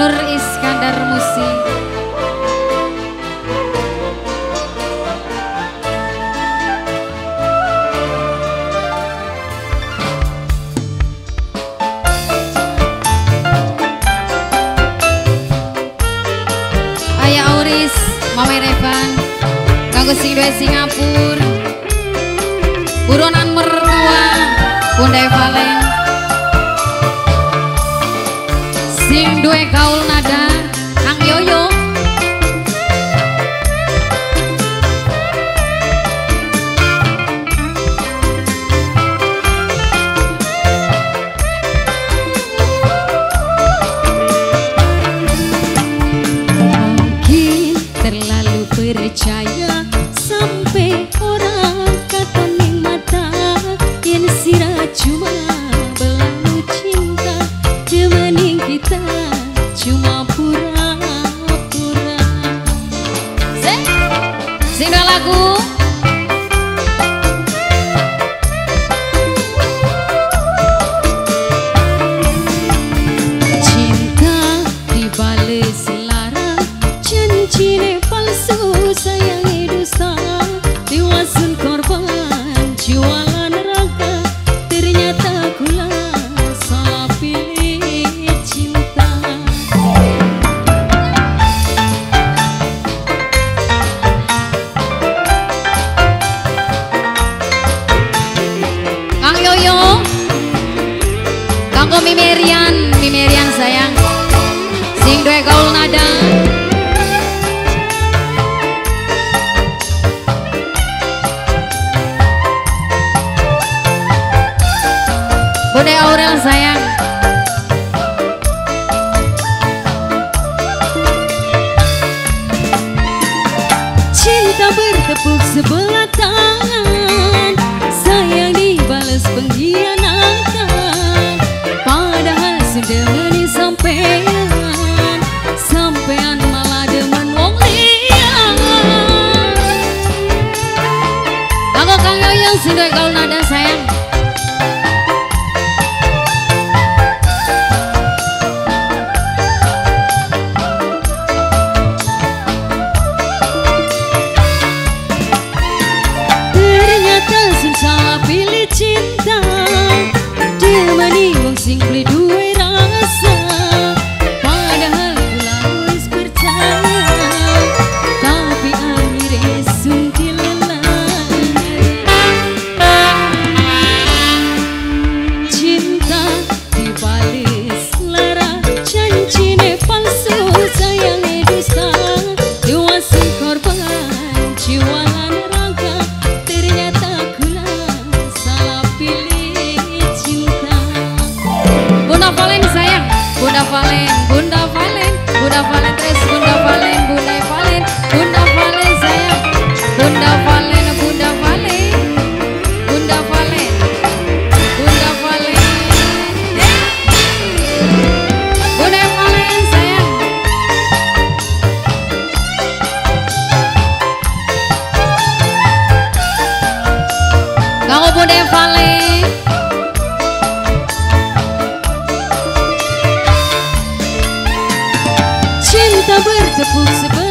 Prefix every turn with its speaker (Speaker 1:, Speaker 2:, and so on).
Speaker 1: Nur Iskandar Musi. Ayah Auris, Mama Revan, Singapura, Buronan Mertua, Bunda Valen, Sing duwe gaul nada Kang Yoyo. Mungkin terlalu percaya sampai orang kata ning mata. Yang sira cuma belalu cinta demaning kita cuma pura-pura. Sing, sing dua lagu. Cinta dibales lara Cincin Mimerian, Mimerian sayang. Sing dua gaul nada. Bude Aurel sayang. Cinta bertepuk sebelah Demani wong sing beli Kamu Bunda Valen Cinta bertepuk sebelah